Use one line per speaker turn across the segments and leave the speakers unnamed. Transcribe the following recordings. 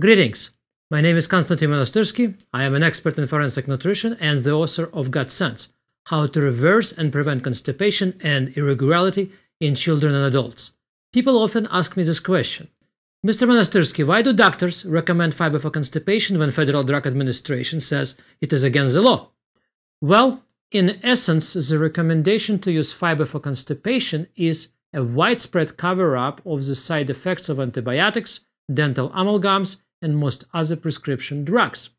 Greetings. My name is Konstantin Monastyrsky. I am an expert in forensic nutrition and the author of Gut Sense How to Reverse and Prevent Constipation and Irregularity in Children and Adults. People often ask me this question Mr. Monastyrsky, why do doctors recommend fiber for constipation when Federal Drug Administration says it is against the law? Well, in essence, the recommendation to use fiber for constipation is a widespread cover up of the side effects of antibiotics, dental amalgams, and most other prescription drugs.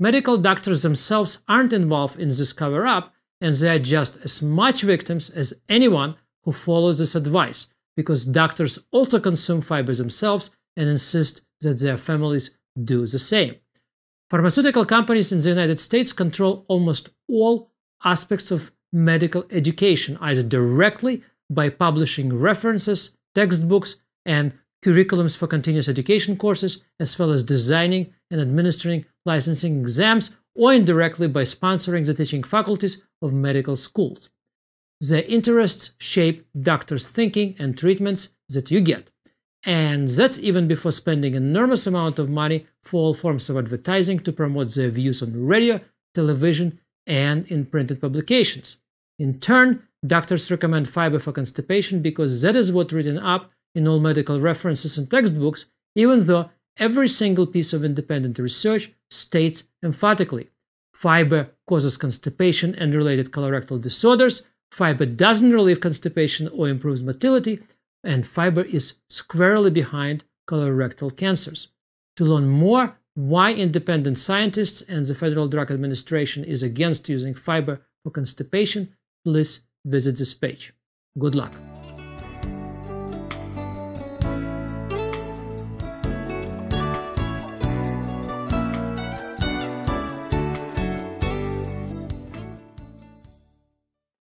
Medical doctors themselves aren't involved in this cover up, and they are just as much victims as anyone who follows this advice, because doctors also consume fiber themselves and insist that their families do the same. Pharmaceutical companies in the United States control almost all aspects of medical education, either directly by publishing references, textbooks, and curriculums for continuous education courses, as well as designing and administering licensing exams, or indirectly by sponsoring the teaching faculties of medical schools. Their interests shape doctors' thinking and treatments that you get. And that's even before spending enormous amount of money for all forms of advertising to promote their views on radio, television, and in printed publications. In turn, doctors recommend fiber for constipation because that is what's written up in all medical references and textbooks, even though every single piece of independent research states emphatically fiber causes constipation and related colorectal disorders, fiber doesn't relieve constipation or improves motility, and fiber is squarely behind colorectal cancers. To learn more why independent scientists and the Federal Drug Administration is against using fiber for constipation, please visit this page. Good luck.